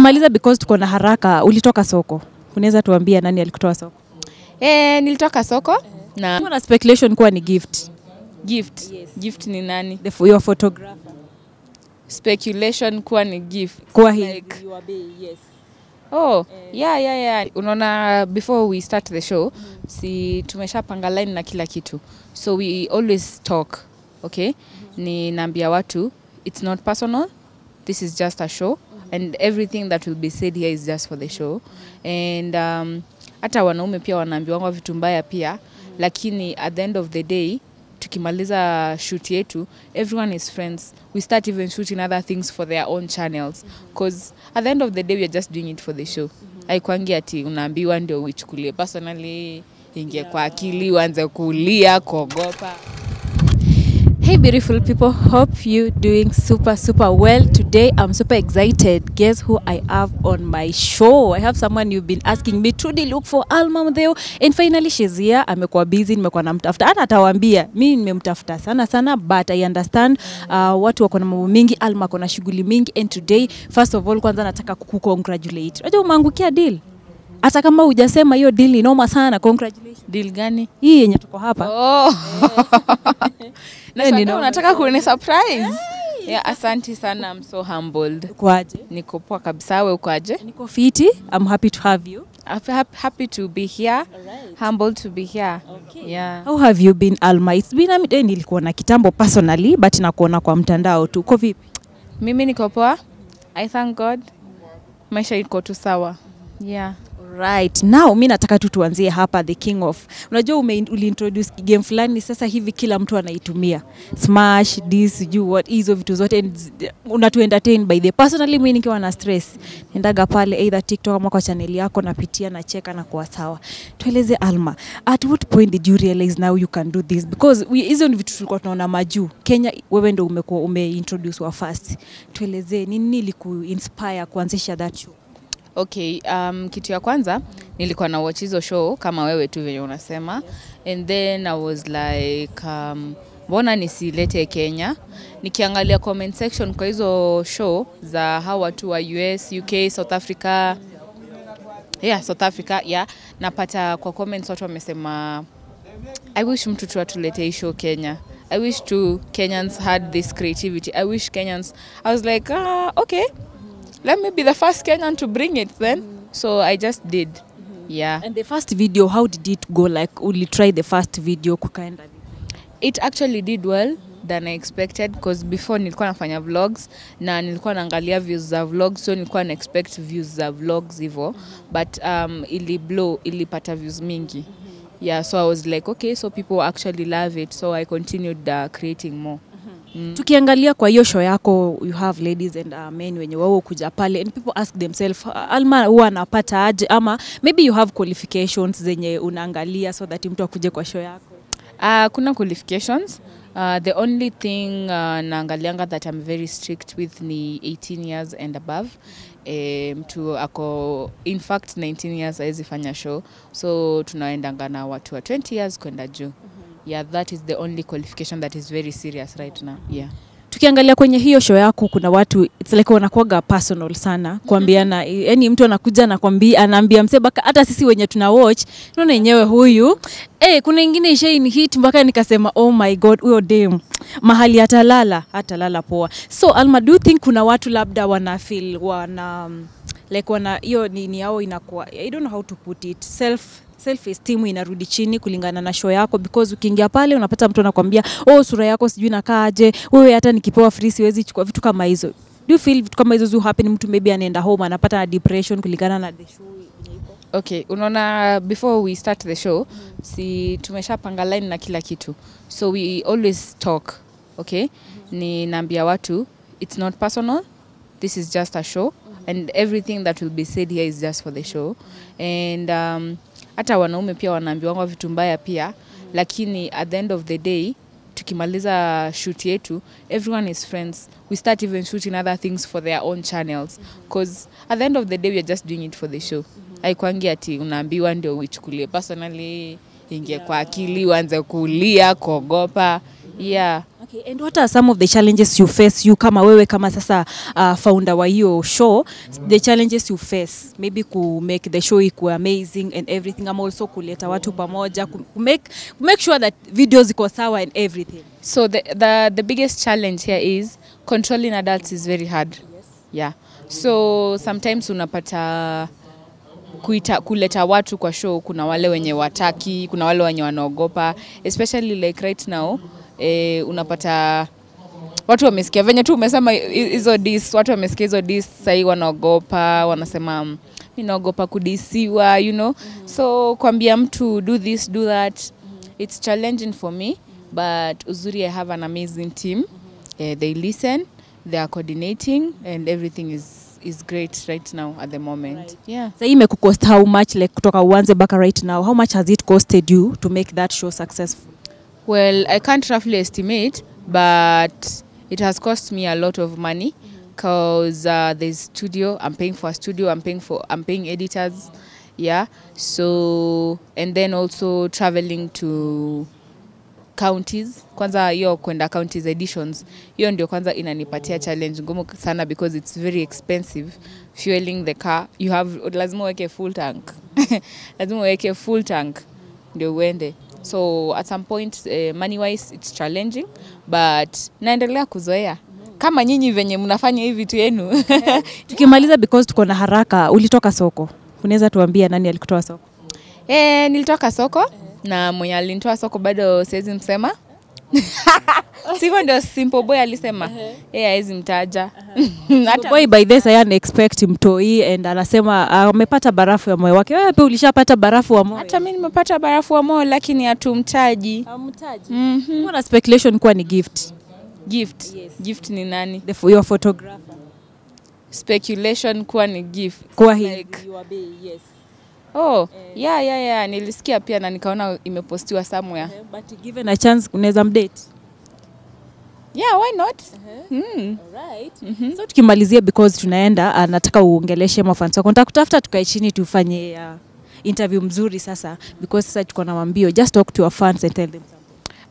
tukimaliza because tuko na haraka ulitoka soko unaweza tuambia nani alikutoa soko Eh, nilitoka soko na Kuna speculation kuwa ni gift gift. Yes. Gift ni nani? the, for your photographer Speculation kuwa ni gift. kuwa hii Like, oh, yeah, yeah, yeah. Unaona before we start the show, mm. si tumeshapanga line na kila kitu. So we always talk, okay? Mm -hmm. Ni naambia watu it's not personal. This is just a show and everything that will be said here is just for the show. And um, hata wanaume pia wanaambiwanga vitu mbaya pia, lakini at the end of the day tukimaliza shoot yetu everyone is friends. We start even shooting other things for their own channels. Because at the end of the day we are just doing it for the show. Haikwangi ati unaambiwa ndio uichukulie personally ingie kwa akili uanze kulia kuogopa Hey beautiful people, hope you doing super super well. Today I'm super excited. Guess who I have on my show? I have someone you've been asking me to look for Alma Mdeo and finally she's here. Amekuwa busy, nimekuwa namtafuta. Hata atawaambia mimi nimemtafuta sana sana but I understand uh, watu wako na mambo mingi, Alma ako na shughuli mingi and today first of all kwanza nataka kukukongratulate. Unajua umeangukia deal. Hata kama hujasema hiyo deal ni noma sana, congratulations. deal gani Hii yenye tuko hapa. oh. na ni Nashangaa noma. unataka kuni surprise yeah, asanti sana I'm so humbled Kwaje? niko poa kabisa Wewe ukoaje Niko fiti. I'm happy to have you. I'm happy to be here Right. humbled to be here Okay. yeah How have you been Alma? It's been a minute. Eh, nilikuona kitambo personally but nakuona kwa mtandao tu. Uko vipi? mimi niko poa i thank god maisha iko tu sawa yeah Right. Now mi nataka tu tuanzie hapa the king of. Unajua ume uliintroduce game fulani sasa hivi kila mtu anaitumia. Smash this sijui what hizo vitu zote unatu entertain by the personally mimi nikiwa na stress. Nendaga pale either TikTok ama kwa channel yako napitia na cheka na kuwa sawa. Tueleze Alma, at what point did you realize now you can do this because we- hizo ni vitu tulikuwa tunaona majuu. Kenya wewe ndo umekuwa umeintroduce wa first. Tueleze ni nini ilikuinspire kuanzisha that show? Okay um, kitu ya kwanza nilikuwa na watch hizo show kama wewe tu venye unasema. Yes. and then i was like um, mbona nisilete kenya? Nikiangalia comment section kwa hizo show za hawa watu wa us uk south africa. Yeah south africa yeah. Napata kwa comments watu wamesema i wish mtu tu atulete hii show kenya. I wish to kenyans had this creativity. I wish kenyans i was like ah, okay let me be the first kenyan to bring it then Mm. so i just did Mm-hmm. yeah And the first video, how did it go? Like, will you try the first video kukaenda? it actually did well than i expected because before nilikuwa nafanya vlogs na nilikuwa naangalia views za vlogs so nilikuwa na expect views za vlogs hivyo mm-hmm. but um, ili blow ilipata views mingi yeah so i was like okay so people actually love it so i continued uh, creating more mm. Tukiangalia kwa hiyo show yako, you have ladies and uh, men wenye wao kuja pale and people ask themselves, uh, Alma huwa anapata aje? Ama maybe you have qualifications zenye unaangalia so that mtu akuje kwa show yako. Uh, kuna qualifications. Uh, the only thing uh, naangalianga that I'm very strict with ni 18 years and above. E, mtu ako in fact 19 years hawezi fanya show. So tunaendanga na watu wa 20 years kwenda juu yeah that is the only qualification that is very serious right now. Yeah. Tukiangalia kwenye hiyo show yako kuna watu it's like wanakuaga personal sana kuambiana, yani mtu anakuja anakwambia, anaambia msee baka hata sisi wenye tuna watch tunaona yenyewe huyu eh, kuna ingine ishaini hit mpaka nikasema oh my god, huyo dem mahali atalala atalala poa. So Alma, do you think kuna watu labda wana feel wana like wana hiyo nini yao inakuwa I don't know how to put it self self esteem inarudi chini kulingana na show yako because ukiingia pale unapata mtu anakwambia oh sura yako sijui nakaaje wewe hata nikipewa free siwezi chukua vitu kama hizo. Do you feel vitu kama hizo zu happen? Mtu maybe anaenda home anapata na depression kulingana na the show okay unaona before we start the show si tumeshapanga line na kila kitu. So we always talk okay? Ni naambia watu it's not personal this is just a show and everything that will be said here is just for the show. And um, hata wanaume pia wanaambiwanga vitu mbaya pia. Lakini at the end of the day tukimaliza shoot yetu everyone is friends. We start even shooting other things for their own channels. Because at the end of the day we are just doing it for the show. Haikwangi ati unaambiwa ndio uichukulie personally ingie yeah. kwa akili uanze kulia kuogopa. Yeah Okay, and what are some of the challenges you face you kama wewe kama sasa uh, founder wa hiyo show mm. the challenges you face maybe ku make the show ikuwe amazing and everything ama also kuleta watu pamoja ku make, ku make sure that videos iko sawa and everything So the, the the biggest challenge here is controlling adults is very hard. Yes. Yeah. So sometimes unapata kuita, kuleta watu kwa show, kuna wale wenye wataki, kuna wale wenye wanaogopa, especially like right now eh, unapata watu wamesikia venye tu umesema hi- hizo dis, watu wamesikia hizo dis sahii wanaogopa, wanasema "Mm, mi naogopa kudisiwa, you know. mm -hmm. So kuambia mtu do this, do that, mm -hmm. it's challenging for me, but uzuri I have an amazing team. mm -hmm. uh, they listen, they are coordinating and everything is is great right now at the moment. Yeah. sahii imekucost how much like kutoka uanze mpaka right now how much has it costed you to make that show successful Well, I can't roughly estimate, but it has cost me a lot of money because uh, there's studio. I'm paying for a studio. I'm paying for. I'm paying editors. Yeah. So and then also traveling to counties kwanza hiyo kwenda counties editions hiyo ndio kwanza inanipatia challenge ngumu sana because it's very expensive fueling the car you have lazima uweke full tank lazima uweke full tank ndio uende so at some point uh, money wise it's challenging but naendelea kuzoea. Kama nyinyi venye mnafanya hivi vitu yenu. Tukimaliza because tuko na haraka ulitoka soko. Unaweza tuambia nani alikutoa soko? E, nilitoka soko na mwenye alinitoa soko bado siwezi msema sivyo ndio simple boy alisema? Yeye hawezi mtaja. Hata boy by this I expect mtoi and anasema amepata amepata barafu ya moyo wake. Wewe pia ulishapata barafu wa moyo? Hata mi nimepata barafu wa moyo lakini hatumtaji. Hamtaji. mm-hmm. Kuna speculation kuwa ni gift. Gift? Gift ni nani? The for your photographer. Speculation kuwa ni gift. Kwa hivi Like- your bay, yes. Oh yeah, yeah, yeah. nilisikia pia na nikaona imepostiwa somewhere. But given a chance unaweza mdate? Yeah why not? Mm. so tukimalizia because tunaenda uh, nataka uongeleshe mafans wako. Nitakutafuta tukae chini tufanye uh, interview mzuri sasa because sasa tuko na mambio. Just talk to your fans and tell them something.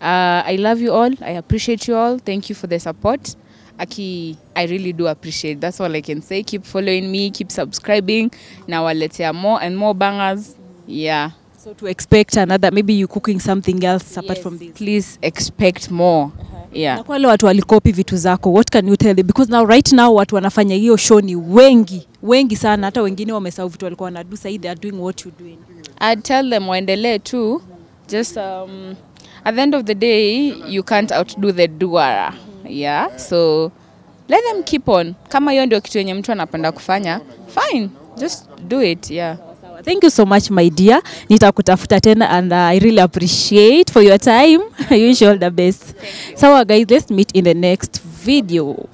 Uh, I love you all. I appreciate you all. Thank you for the support. Aki, I really do appreciate. That's all I can say. Keep following me. Keep subscribing. Now I'll let you more and more bangers. Yeah. so to expect another maybe you cooking something else apart Yes. from this Please expect more. Yeah. na kwa wale watu walikopi vitu zako what can you tell them because now right now watu wanafanya hiyo show ni wengi wengi sana hata wengine wamesahau vitu walikuwa wanadu sahii they are doing what you doing I'd tell them waendelee too. Just um, at the end of the day, you can't outdo the doer. Yeah. So let them keep on. Kama hiyo ndio kitu yenye mtu anapenda kufanya, fine. Just do it. Yeah. Thank you so much my dear nitakutafuta tena and uh, i really appreciate for your time i wish you all the best sawa guys let's meet in the next video